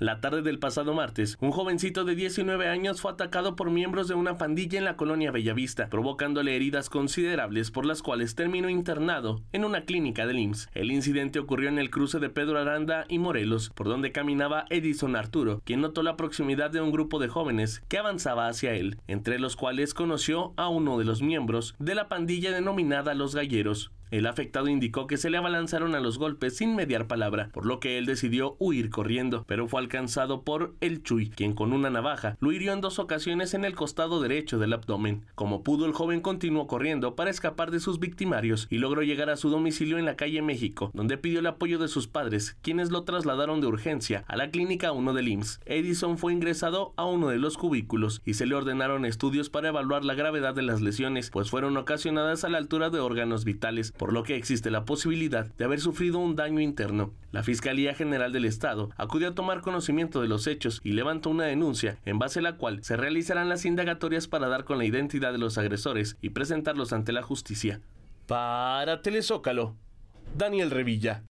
La tarde del pasado martes, un jovencito de 19 años fue atacado por miembros de una pandilla en la colonia Bellavista, provocándole heridas considerables por las cuales terminó internado en una clínica del IMSS. El incidente ocurrió en el cruce de Pedro Aranda y Morelos, por donde caminaba Edison Arturo, quien notó la proximidad de un grupo de jóvenes que avanzaba hacia él, entre los cuales conoció a uno de los miembros de la pandilla denominada Los Galleros. El afectado indicó que se le abalanzaron a los golpes sin mediar palabra, por lo que él decidió huir corriendo, pero fue alcanzado por el Chuy, quien con una navaja lo hirió en dos ocasiones en el costado derecho del abdomen. Como pudo, el joven continuó corriendo para escapar de sus victimarios y logró llegar a su domicilio en la calle México, donde pidió el apoyo de sus padres, quienes lo trasladaron de urgencia a la clínica 1 del IMSS. Edison fue ingresado a uno de los cubículos y se le ordenaron estudios para evaluar la gravedad de las lesiones, pues fueron ocasionadas a la altura de órganos vitales por lo que existe la posibilidad de haber sufrido un daño interno. La Fiscalía General del Estado acudió a tomar conocimiento de los hechos y levantó una denuncia en base a la cual se realizarán las indagatorias para dar con la identidad de los agresores y presentarlos ante la justicia. Para Telezócalo, Daniel Revilla.